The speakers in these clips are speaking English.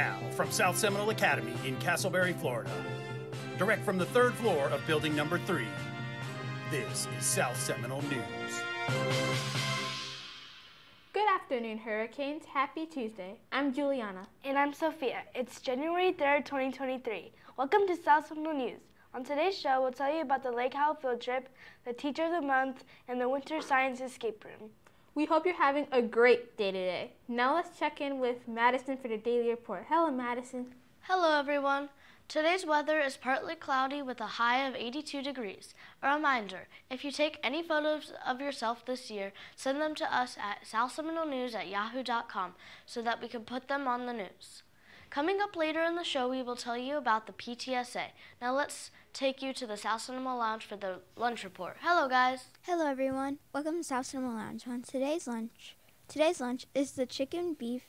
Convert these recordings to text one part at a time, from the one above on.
now from South Seminole Academy in Casselberry, Florida. Direct from the third floor of building number three. This is South Seminole News. Good afternoon, Hurricanes. Happy Tuesday. I'm Juliana. And I'm Sophia. It's January 3rd, 2023. Welcome to South Seminole News. On today's show, we'll tell you about the Lake Howell field trip, the Teacher of the Month, and the Winter Science Escape Room. We hope you're having a great day today. Now let's check in with Madison for the daily report. Hello, Madison. Hello, everyone. Today's weather is partly cloudy with a high of 82 degrees. A reminder, if you take any photos of yourself this year, send them to us at southseminolenews at yahoo.com so that we can put them on the news. Coming up later in the show, we will tell you about the PTSA. Now let's take you to the South Seminole Lounge for the lunch report. Hello, guys. Hello, everyone. Welcome to South Seminole Lounge. On today's lunch, today's lunch is the chicken, beef,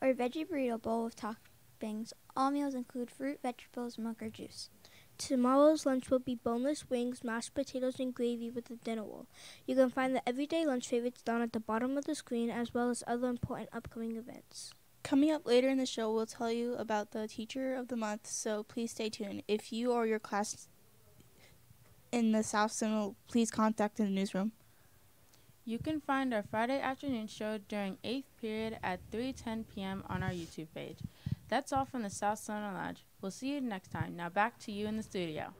or veggie burrito bowl with toppings. All meals include fruit, vegetables, milk, or juice. Tomorrow's lunch will be boneless wings, mashed potatoes, and gravy with a dinner roll. You can find the everyday lunch favorites down at the bottom of the screen, as well as other important upcoming events. Coming up later in the show, we'll tell you about the Teacher of the Month, so please stay tuned. If you or your class in the South Seminole, please contact in the newsroom. You can find our Friday afternoon show during 8th period at 3:10 p.m. on our YouTube page. That's all from the South Seminole Lodge. We'll see you next time. Now back to you in the studio.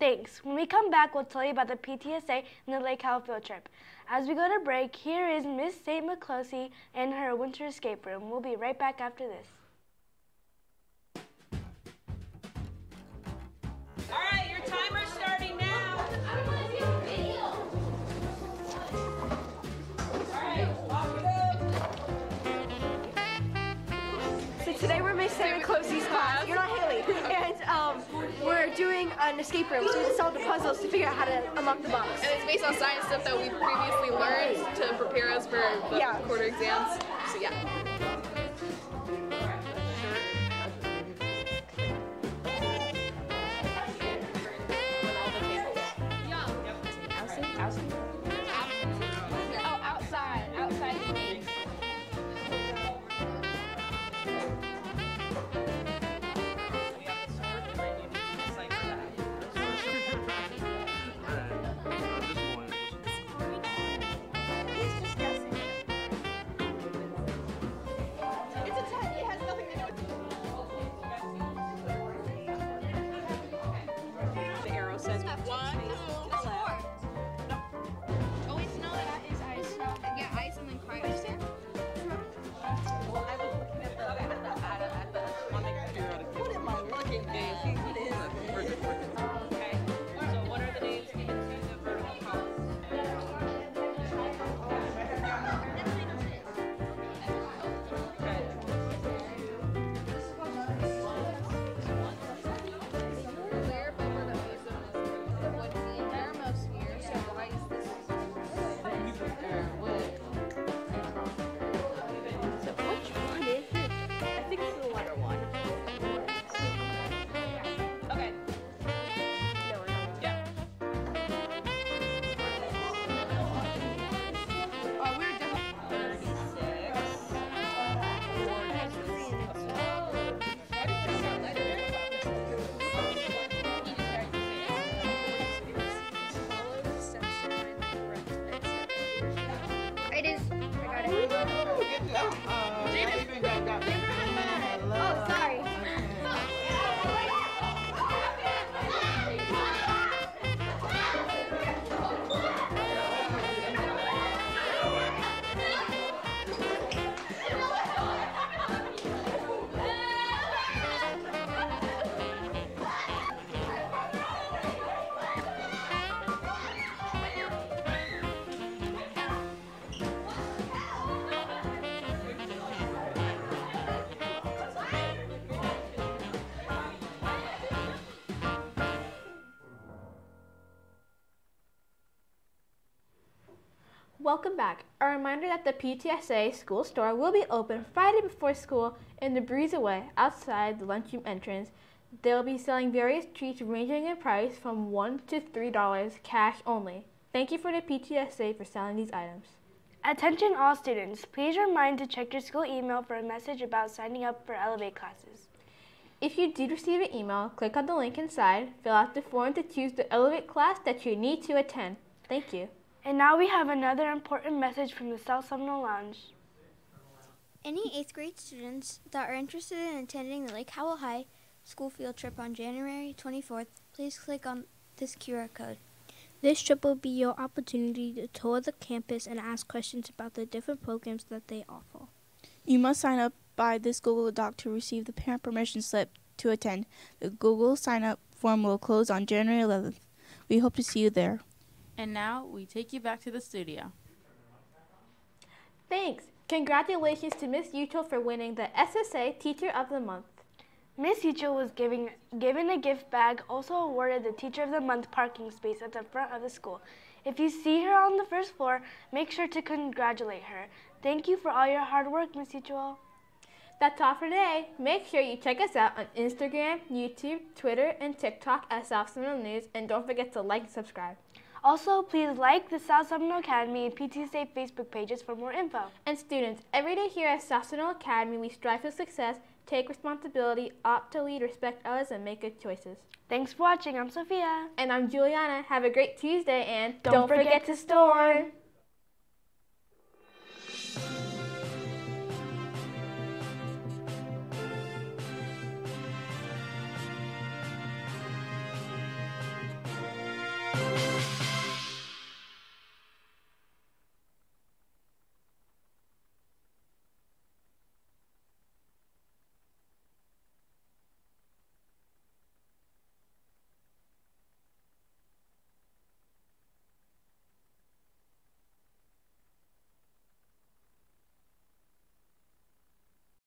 Thanks. When we come back, we'll tell you about the PTSA and the Lake Howell field trip. As we go to break, here is Miss St. McCloskey and her winter escape room. We'll be right back after this. An escape room, so we have to solve the puzzles to figure out how to unlock the box. And it's based on science stuff that we previously learned to prepare us for the Yeah. quarter exams. So yeah. Oh, Welcome back. A reminder that the PTSA school store will be open Friday before school in the breezeway outside the lunchroom entrance. They'll be selling various treats ranging in price from $1 to $3 cash only. Thank you for the PTSA for selling these items. Attention all students, please remind to check your school email for a message about signing up for Elevate classes. If you did receive an email, click on the link inside, fill out the form to choose the Elevate class that you need to attend. Thank you. And now we have another important message from the South Seminole Lounge. Any 8th grade students that are interested in attending the Lake Howell High school field trip on January 24th, please click on this QR code. This trip will be your opportunity to tour the campus and ask questions about the different programs that they offer. You must sign up by this Google Doc to receive the parent permission slip to attend. The Google sign up form will close on January 11th. We hope to see you there. And now we take you back to the studio. Thanks. Congratulations to Miss Util for winning the SSA Teacher of the Month. Miss Util was giving, given a gift bag, also awarded the Teacher of the Month parking space at the front of the school. If you see her on the first floor, make sure to congratulate her. Thank you for all your hard work, Miss Util. That's all for today. Make sure you check us out on Instagram, YouTube, Twitter, and TikTok at South Seminole News, and don't forget to like and subscribe. Also, please like the South Seminole Academy and PTSA Facebook pages for more info. And students, every day here at South Seminole Academy, we strive for success, take responsibility, opt to lead, respect others, and make good choices. Thanks for watching. I'm Sophia. And I'm Juliana. Have a great Tuesday, and don't, don't forget, forget to storm.